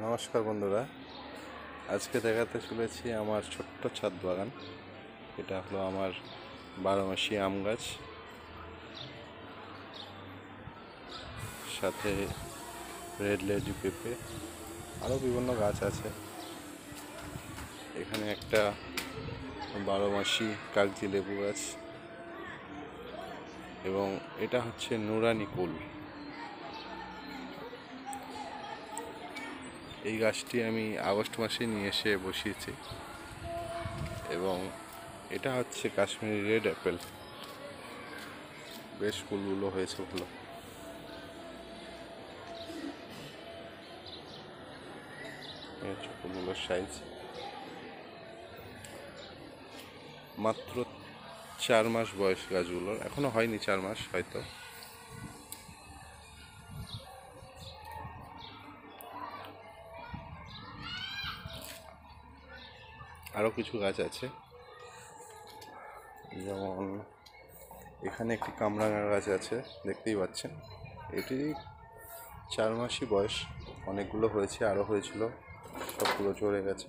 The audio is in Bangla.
নমস্কার বন্ধুরা। আজকে দেখাতে চলেছি আমার ছোট্ট ছাদ বাগান। এটা হলো আমার বারোমাসি আম গাছ। সাথে রেড লেডি পেঁপে আরও বিভিন্ন গাছ আছে। এখানে একটা বারোমাসি কাগজি লেবু গাছ। এবং এটা হচ্ছে নুরানি কুল। এই গাছটি আমি আগস্ট মাসে নিয়ে এসে বসিয়েছি। এবং এটা হচ্ছে কাশ্মীরি রেড অ্যাপেল। বেশ ফুলগুলো হয়েছে ভালো। ফুলগুলোর সাইজ মাত্র চার মাস বয়স গাছগুলোর। এখনও হয়নি চার মাস, হয়তো। আরও কিছু গাছ আছে। যেমন এখানে একটি কামরাঙা গাছ আছে, দেখতেই পাচ্ছেন। এটি চার মাসই বয়স। অনেকগুলো হয়েছে আরও হয়েছিল। সবগুলো চড়ে গেছে।